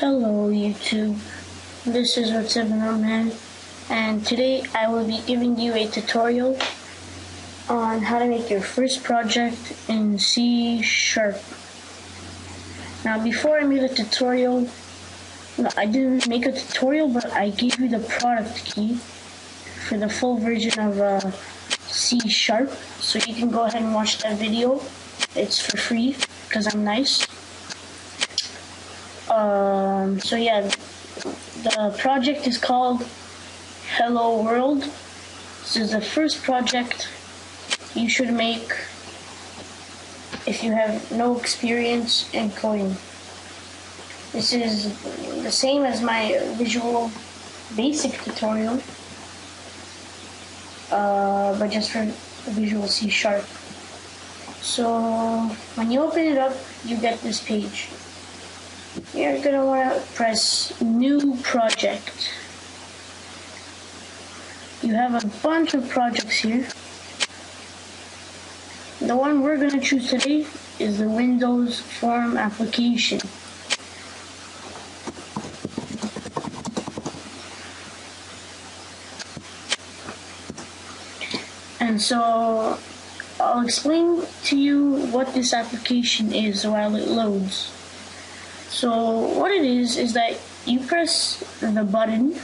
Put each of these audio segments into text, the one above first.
Hello YouTube, this is What's Up Man, and today I will be giving you a tutorial on how to make your first project in C Sharp. Now before I made a tutorial, I didn't make a tutorial but I gave you the product key for the full version of uh, C Sharp, so you can go ahead and watch that video. It's for free because I'm nice. Um, so yeah, the project is called Hello World. This is the first project you should make if you have no experience in coding. This is the same as my visual basic tutorial, uh, but just for Visual C Sharp. So when you open it up, you get this page. You're gonna wanna press New Project. You have a bunch of projects here. The one we're gonna choose today is the Windows Form application. And so I'll explain to you what this application is while it loads. So what it is is that you press the button,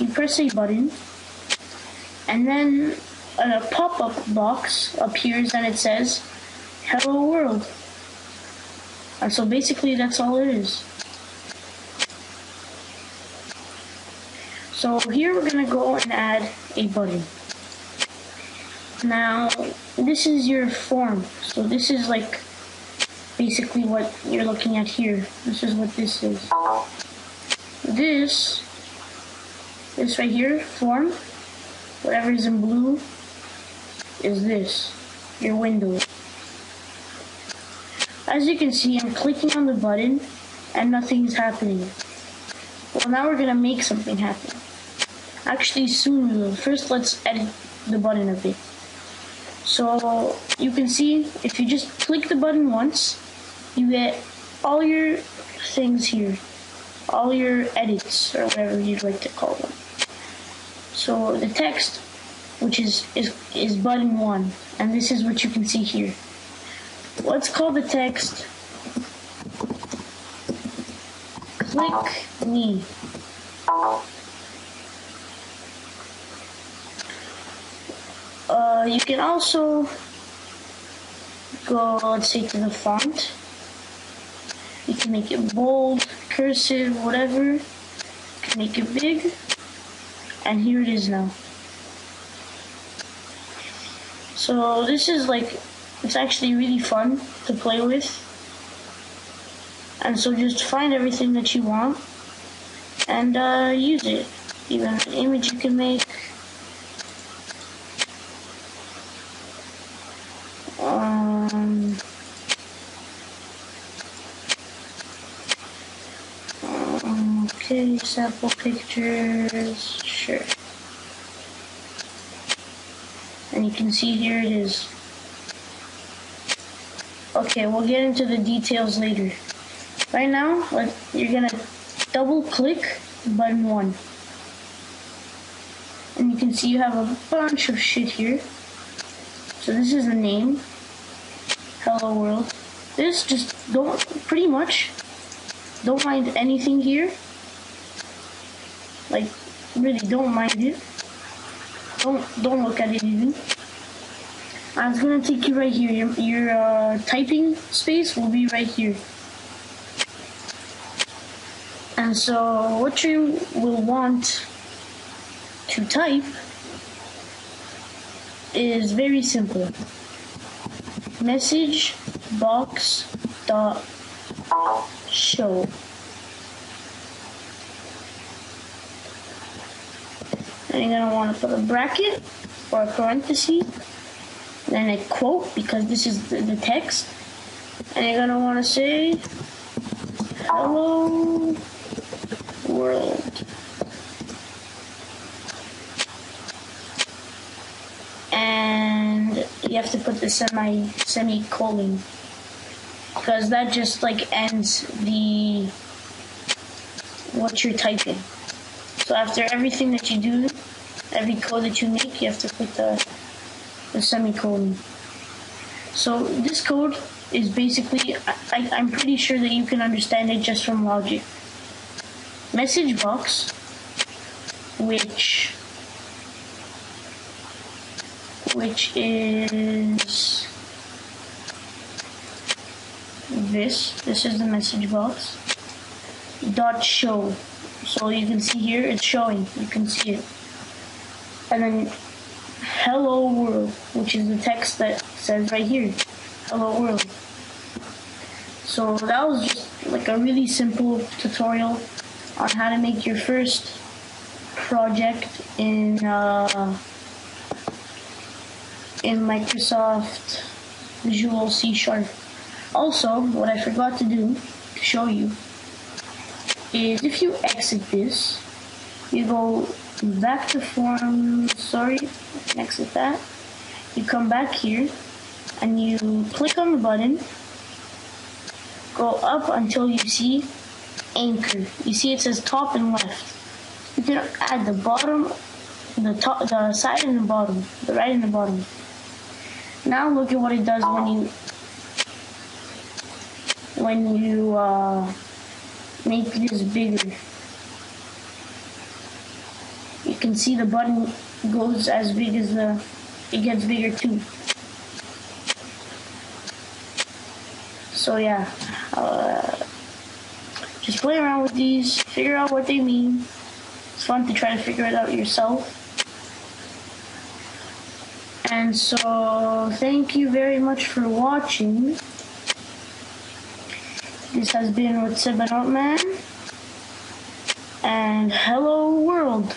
you press a button, and then a pop-up box appears and it says, Hello World. And so basically that's all it is. So here we're gonna go and add a button. Now, this is your form. So this is like basically what you're looking at here. This is what this is. This, this right here, form, whatever is in blue, is this, your window. As you can see, I'm clicking on the button and nothing's happening. Well, now we're gonna make something happen. Actually, soon we will. First, let's edit the button a bit. So you can see if you just click the button once, you get all your things here, all your edits or whatever you'd like to call them. So the text, which is is is button one, and this is what you can see here. Let's call the text click me. Uh, you can also go, let's say, to the font. You can make it bold, cursive, whatever. You can make it big. And here it is now. So this is like, it's actually really fun to play with. And so just find everything that you want and uh, use it. Even an image you can make. Okay, sample pictures, sure. And you can see here it is. Okay, we'll get into the details later. Right now, you're gonna double click button one. And you can see you have a bunch of shit here. So this is the name. Hello world. This just don't pretty much don't mind anything here. Like really don't mind it. Don't don't look at it even. I was gonna take you right here. Your, your uh, typing space will be right here. And so what you will want to type is very simple. Message box dot show. And you're gonna want to put a bracket or a parenthesis, then a quote because this is the, the text, and you're gonna want to say hello world. and you have to put the semi semicolon. Because that just like ends the what you're typing. So after everything that you do, every code that you make, you have to put the, the semicolon. So this code is basically, I, I'm pretty sure that you can understand it just from logic. Message box, which which is this. This is the message box. Dot show. So you can see here it's showing. You can see it. And then hello world, which is the text that says right here. Hello world. So that was just like a really simple tutorial on how to make your first project in uh, in Microsoft Visual C Sharp. Also, what I forgot to do to show you is if you exit this, you go back to form, sorry, exit that. You come back here and you click on the button, go up until you see anchor. You see it says top and left. You can add the bottom, the top, the side and the bottom, the right and the bottom. Now look at what it does when you when you uh, make this bigger. You can see the button goes as big as the, it gets bigger too. So yeah, uh, just play around with these, figure out what they mean. It's fun to try to figure it out yourself. And so, thank you very much for watching. This has been with Seven Man. And hello world.